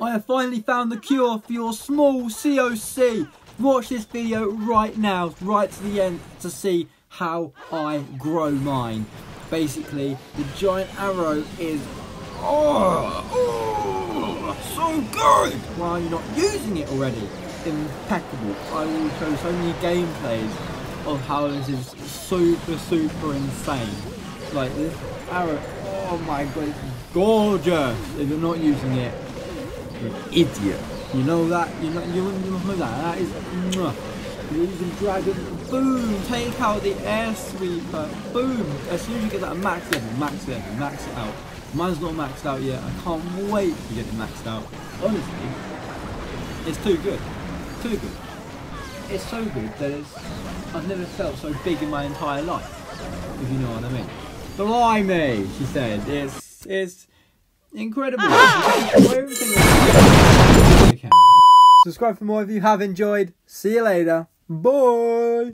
I have finally found the cure for your small COC. Watch this video right now, right to the end, to see how I grow mine. Basically, the giant arrow is oh, oh so good. Why are you not using it already? Impeccable. I will show so many gameplays of how this is super, super insane. Like this arrow, oh my god, it's gorgeous. If you're not using it, idiot. You know that? You know, you know that? That is. Mwah. Using dragon. Boom! Take out the air sweeper. Boom! As soon as you get that max level, max level, max it out. Mine's not maxed out yet. I can't wait to get it maxed out. Honestly, it's too good. Too good. It's so good that it's. I've never felt so big in my entire life. If you know what I mean. Blimey, she said. It's it's incredible. Everything Subscribe for more if you have enjoyed. See you later. Bye.